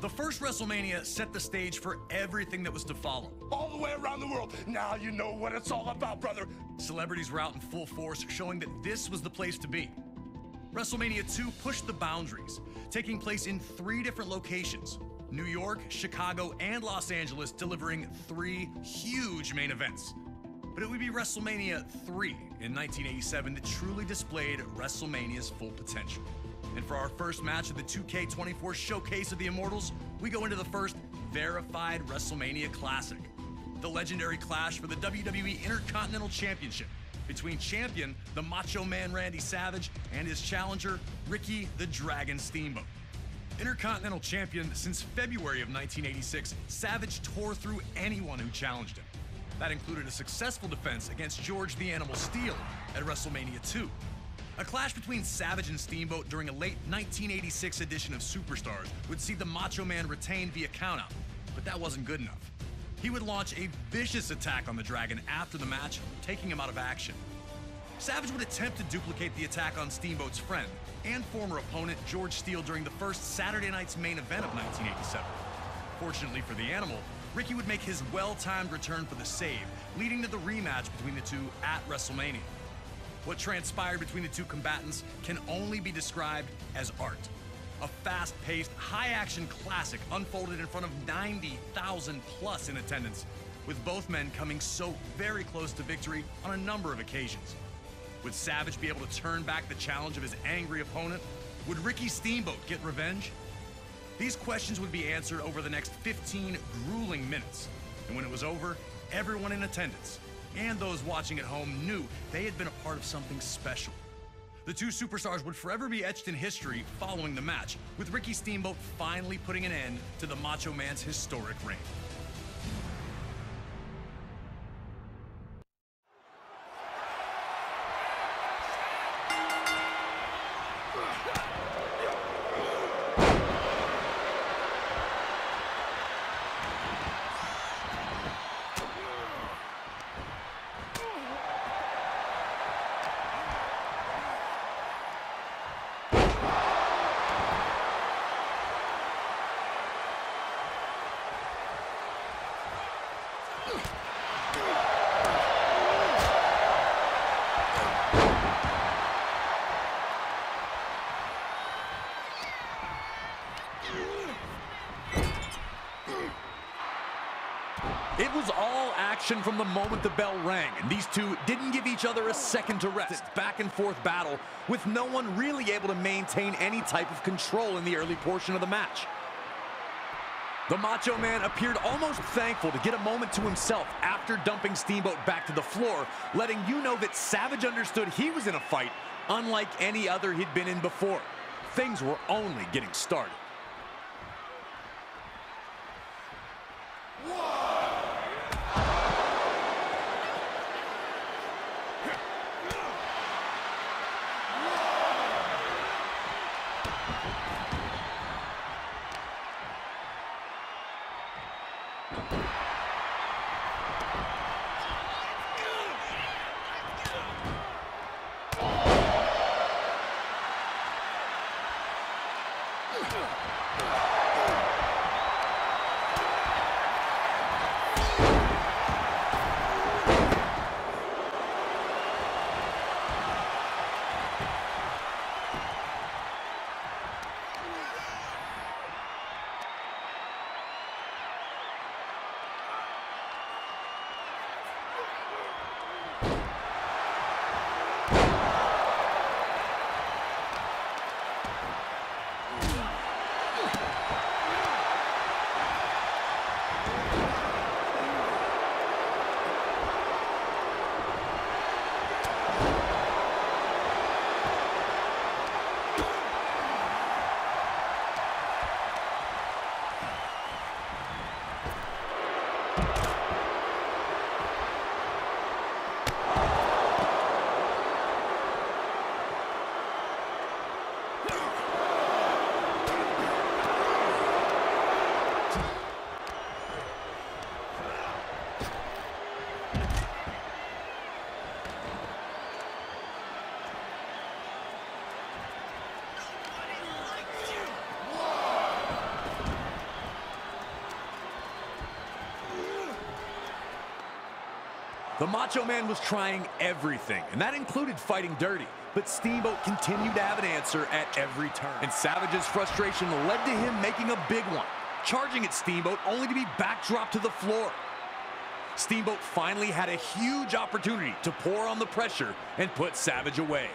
The first WrestleMania set the stage for everything that was to follow. All the way around the world. Now you know what it's all about, brother. Celebrities were out in full force, showing that this was the place to be. WrestleMania 2 pushed the boundaries, taking place in three different locations New York, Chicago, and Los Angeles, delivering three huge main events. But it would be WrestleMania 3 in 1987 that truly displayed WrestleMania's full potential. And for our first match of the 2K24 Showcase of the Immortals, we go into the first verified WrestleMania Classic. The legendary clash for the WWE Intercontinental Championship between champion, the Macho Man Randy Savage, and his challenger, Ricky the Dragon Steamboat. Intercontinental champion since February of 1986, Savage tore through anyone who challenged him. That included a successful defense against George the Animal Steele at WrestleMania 2. A clash between Savage and Steamboat during a late 1986 edition of Superstars would see the Macho Man retain via countout, but that wasn't good enough. He would launch a vicious attack on the Dragon after the match, taking him out of action. Savage would attempt to duplicate the attack on Steamboat's friend and former opponent George Steele during the first Saturday night's main event of 1987. Fortunately for the animal, Ricky would make his well-timed return for the save, leading to the rematch between the two at WrestleMania. What transpired between the two combatants can only be described as art. A fast-paced, high-action classic unfolded in front of 90,000 plus in attendance, with both men coming so very close to victory on a number of occasions. Would Savage be able to turn back the challenge of his angry opponent? Would Ricky Steamboat get revenge? These questions would be answered over the next 15 grueling minutes. And when it was over, everyone in attendance and those watching at home knew they had been a part of something special. The two superstars would forever be etched in history following the match, with Ricky Steamboat finally putting an end to the Macho Man's historic reign. It was all action from the moment the bell rang, and these two didn't give each other a second to rest. Back and forth battle with no one really able to maintain any type of control in the early portion of the match. The Macho Man appeared almost thankful to get a moment to himself after dumping Steamboat back to the floor, letting you know that Savage understood he was in a fight unlike any other he'd been in before. Things were only getting started. Ugh. The Macho Man was trying everything, and that included fighting dirty. But Steamboat continued to have an answer at every turn. And Savage's frustration led to him making a big one, charging at Steamboat only to be backdropped to the floor. Steamboat finally had a huge opportunity to pour on the pressure and put Savage away.